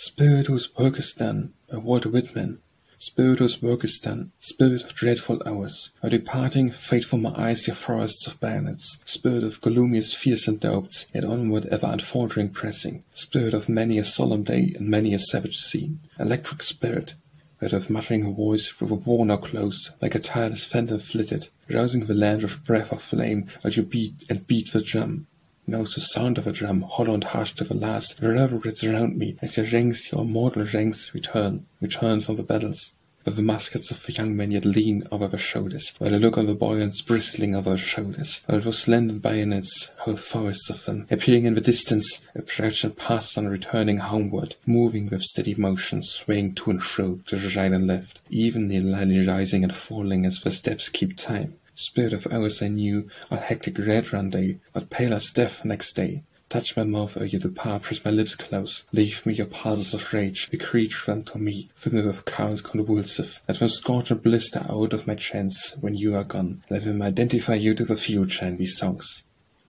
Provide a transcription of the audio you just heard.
Spirit whose work is done, by Walter Whitman. Spirit whose work is done, spirit of dreadful hours, are departing, fade from my eyes your forests of bayonets, spirit of gloomiest fears and doubts, yet onward ever unfaltering pressing, spirit of many a solemn day and many a savage scene, electric spirit, that of muttering voice with a war now closed, like a tireless phantom flitted, rousing the land with breath of flame, while you beat and beat the drum. Knows the sound of a drum, hollow and harsh to the last, reverberates around me as your ranks, your immortal ranks, return, return from the battles. But the muskets of the young men yet lean over their shoulders, while I look on the bayonets bristling over their shoulders, while those slender bayonets hold forests of them, appearing in the distance, approach and pass on returning homeward, moving with steady motion, swaying to and fro, to the right and left, evenly rising and falling as the steps keep time. Spirit of hours I knew, on hectic red run day, but pale as death next day. Touch my mouth ere you depart, press my lips close. Leave me your pulses of rage, bequeath unto me, fill me with currents convulsive. Let them scorch and blister out of my chants when you are gone. Let them identify you to the future in these songs.